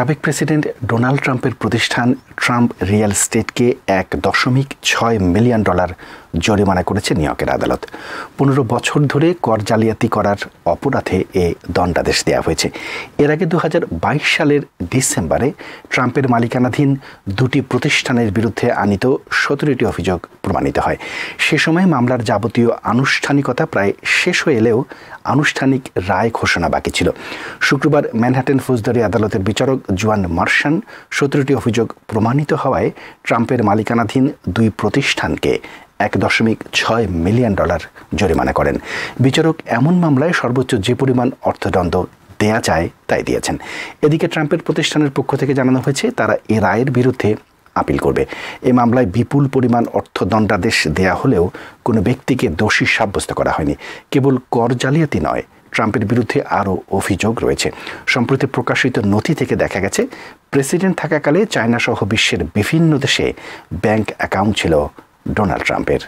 সাবেক president Donald ট্রাম্পের প্রতিষ্ঠান ট্রাম্প রিয়েল স্টেটকে এক দশমিক ছয় মিলিয়ন ডলার জরিমানা করেছে নিউইয়র্কের আদালত। পনেরো বছর ধরে কর জালিয়াতি করার অপরাধে এ দণ্ডাদেশ দেওয়া হয়েছে। এর আগে দু হাজার বাইশ সালের ডিসেম্বরে ট্রাম্পের মালিকানাধীন দুটি প্রতিষ্ঠানের বিরুদ্ধে আনিত সতেরোটি অভিযোগ প্রমাণিত হয়। সে সময় মামলার যাবতীয় আনুষ্ঠানিকতা প্রায় শেষ হয়ে এলেও আনুষ্ঠানিক রায় ঘোষণা বাকি ছিল। শুক্রবার ম্যানহাটেন ফৌজদারি আদালতের বিচারক জোয়ান মার্শান সতেরোটি অভিযোগ প্রমাণিত হওয়ায় ট্রাম্পের মালিকানাধীন দুই প্রতিষ্ঠানকে এক দশমিক ছয় মিলিয়ন ডলার জরিমানা করেন। বিচারক এমন মামলায় সর্বোচ্চ যে পরিমাণ অর্থদণ্ড দেয়া যায় তাই দিয়েছেন। এদিকে ট্রাম্পের প্রতিষ্ঠানের পক্ষ থেকে জানানো হয়েছে, তারা এ রায়ের বিরুদ্ধে আপিল করবে। এ মামলায় বিপুল পরিমাণ অর্থদণ্ডাদেশ দেয়া হলেও কোনো ব্যক্তিকে দোষী সাব্যস্ত করা হয়নি। কেবল কর জালিয়াতি নয় ট্রাম্পের বিরুদ্ধে আরও অভিযোগ রয়েছে। সম্প্রতি প্রকাশিত নথি থেকে দেখা গেছে, প্রেসিডেন্ট থাকাকালে চায়না সহ বিশ্বের বিভিন্ন দেশে ব্যাংক অ্যাকাউন্ট ছিল ডোনাল্ড ট্রাম্পের।